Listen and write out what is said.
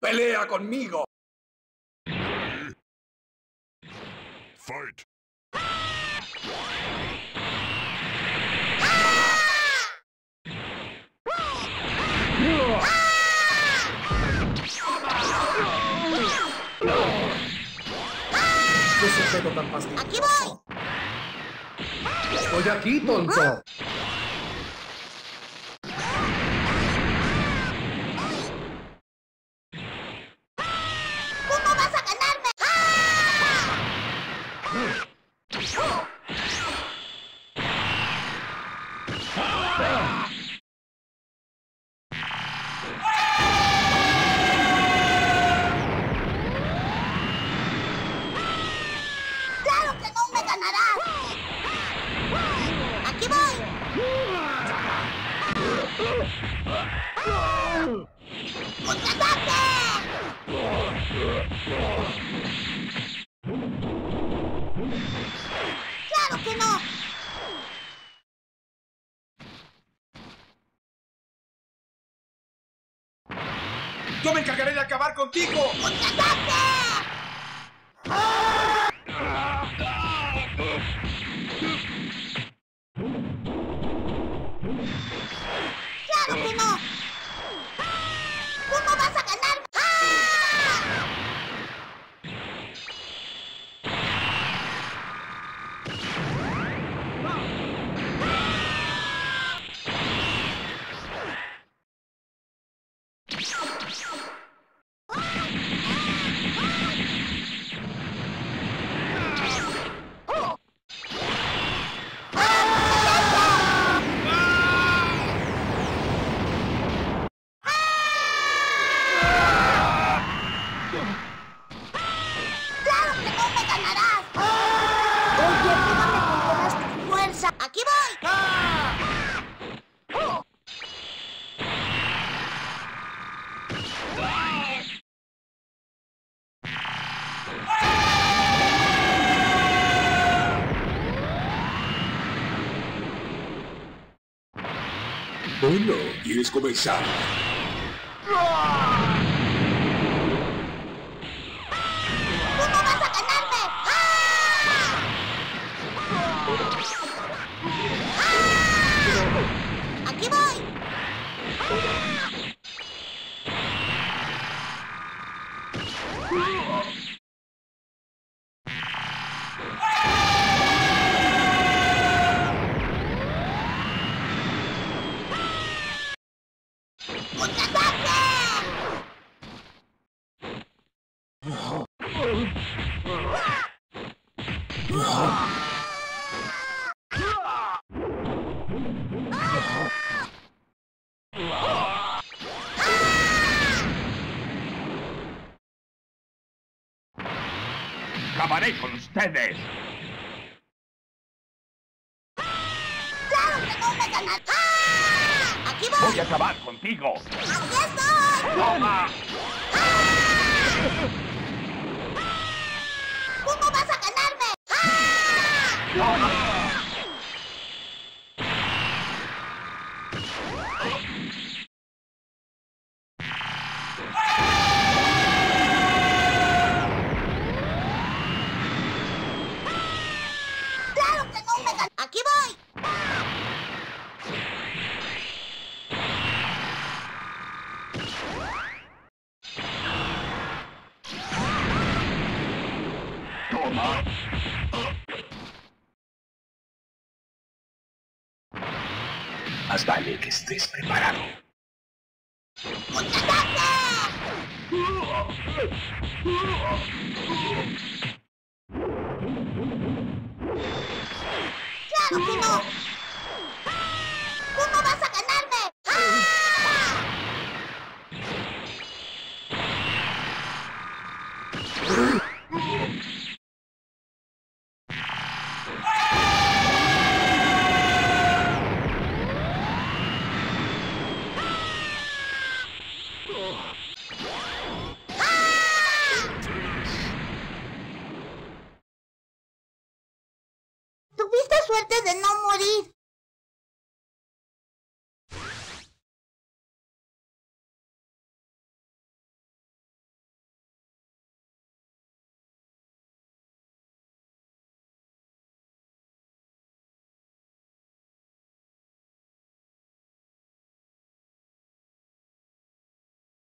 ¡Pelea conmigo! Fight. ¡Aquí voy! ¡Estoy aquí, tonto! ¿Cómo ¡Claro que no! ¡Yo me encargaré de acabar contigo! ¡Contraataque! Bueno, ¿quieres comenzar? ¿Cómo vas a ganarme? ¡Ah! ¡Ah! ¡Aquí voy! ¡Contraataque! Acabaré con ustedes. ¡Claro que no me ganarás! ¡Ah! ¡Aquí voy! Voy a acabar contigo. ¡Aquí estoy! ¡Toma! ¿Cómo vas a ganarme? ¡Ah! ¡Toma! ¡Claro que no me ganarás! ¡Aquí voy! ¡Toma! Más vale que estés preparado. ¡Claro que no! suerte de no morir.